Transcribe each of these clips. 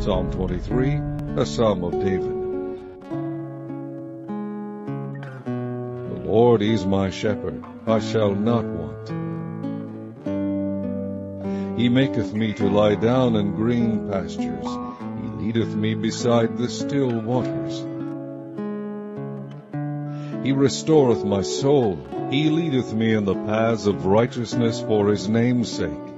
Psalm 23, a psalm of David. The Lord is my shepherd, I shall not want. He maketh me to lie down in green pastures. He leadeth me beside the still waters. He restoreth my soul. He leadeth me in the paths of righteousness for his name's sake.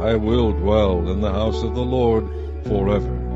I will dwell in the house of the Lord forever.